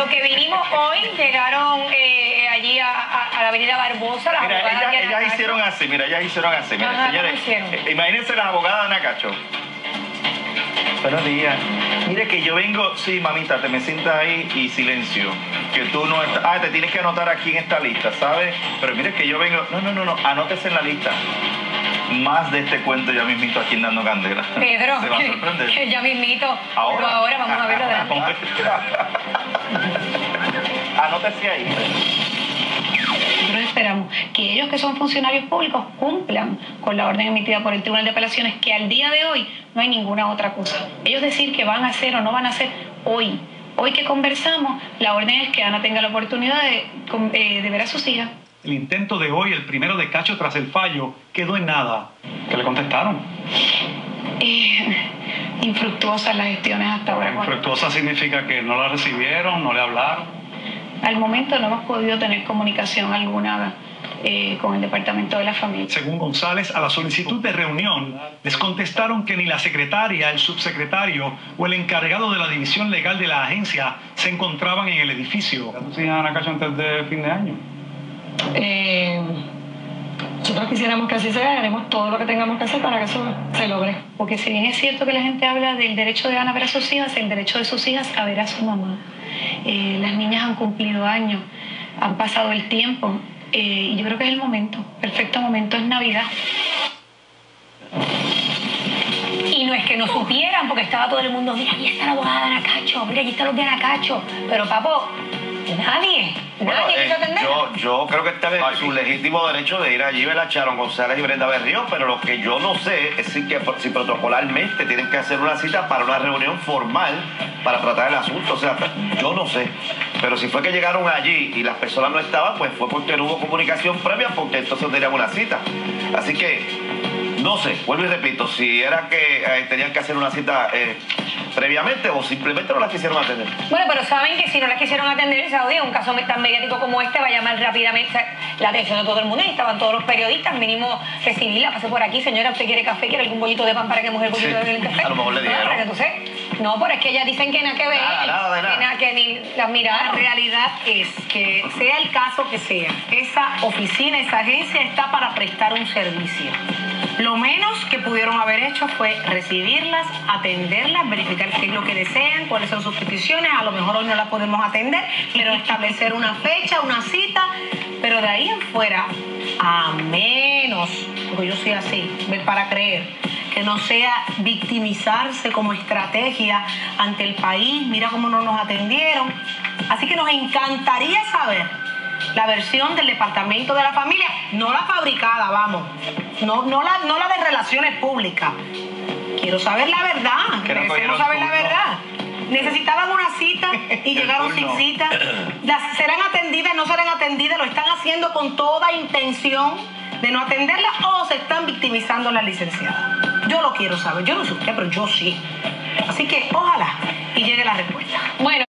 lo que vinimos hoy, llegaron eh, allí a, a- a la avenida Barbosa, las Mira, abogadas ellas, hicieron así, mira, ellas hicieron así. Mira, Ajá, señores, ¿cómo hicieron? eh, imagínense las abogadas de Nacacho. Buenos días. Mire que yo vengo, sí, mamita, te me sientas ahí y silencio. Que tú no estás, ah, te tienes que anotar aquí en esta lista, ¿sabes? Pero mire que yo vengo, no, no, no, no, anótese en la lista. Más de este cuento ya mismito aquí en Dando Candela. Pedro, Se va a sorprender. que ya mismito. Ahora. Pero ahora vamos a verlo adelante. Anótese ahí. Nosotros esperamos que ellos que son funcionarios públicos cumplan con la orden emitida por el Tribunal de Apelaciones, que al día de hoy no hay ninguna otra cosa. Ellos decir que van a hacer o no van a hacer hoy. Hoy que conversamos, la orden es que Ana tenga la oportunidad de, eh, de ver a sus hijas. El intento de hoy, el primero de Cacho tras el fallo, quedó en nada. ¿Qué le contestaron? Eh, infructuosas las gestiones hasta ahora. Infructuosa significa que no la recibieron, no le hablaron. Al momento no hemos podido tener comunicación alguna eh, con el Departamento de la Familia. Según González, a la solicitud de reunión les contestaron que ni la secretaria, el subsecretario o el encargado de la división legal de la agencia se encontraban en el edificio. ¿Tú a Ana Cacho antes de fin de año? Eh, nosotros quisiéramos que así sea, haremos todo lo que tengamos que hacer para que eso se logre. Porque si bien es cierto que la gente habla del derecho de Ana a ver a sus hijas, el derecho de sus hijas a ver a su mamá. Eh, las niñas han cumplido años, han pasado el tiempo eh, y yo creo que es el momento, perfecto momento, es Navidad. Y no es que no supieran, porque estaba todo el mundo, mira, ahí está la abogada de Anacacho, mira, allí están los de Anacacho. Pero, papo, nadie, Bueno, nadie eh, quiso atender. yo, yo creo que está en su legítimo derecho de ir allí, ver a Sharon González y Brenda Berrío, pero lo que yo no sé es si, que, si protocolarmente tienen que hacer una cita para una reunión formal para tratar el asunto. O sea, yo no sé. Pero si fue que llegaron allí y las personas no estaban, pues fue porque no hubo comunicación previa, porque entonces tenían una cita. Así que, no sé, vuelvo y repito, si era que eh, tenían que hacer una cita eh, previamente o simplemente no la quisieron atender. Bueno, pero saben que si no las quisieron atender, Saudi, un caso tan mediático como este va a llamar rápidamente la atención de todo el mundo. Y estaban todos los periodistas, mínimo recibirla. Pase por aquí, señora, ¿usted quiere café? ¿Quiere algún bollito de pan para que mujer bollito Sí, de el café? a lo mejor le No, que tú sepas. No, pero es que ellas dicen que nada que ver. Nada, nada de nada. Que, nada, que ni las La realidad es que sea el caso que sea, esa oficina, esa agencia está para prestar un servicio. Lo menos que pudieron haber hecho fue recibirlas, atenderlas, verificar qué es lo que desean, cuáles son sus peticiones. A lo mejor hoy no las podemos atender, pero establecer una fecha, una cita. Pero de ahí en fuera, a menos, porque yo soy así, para creer, que no sea victimizarse como estrategia ante el país. Mira cómo no nos atendieron. Así que nos encantaría saber la versión del Departamento de la Familia, no la fabricada, vamos, no, no, la, no la de relaciones públicas. Quiero saber la verdad, Que no merecemos cogieron saber la verdad. Necesitaban una cita y llegaron sin cita. Las serán atendidas, no serán atendidas, lo están haciendo con toda intención de no atenderla o se están victimizando a la licenciada. Yo lo quiero saber, yo no sé usted, pero yo sí. Así que ojalá y llegue la respuesta. Bueno.